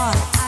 heart.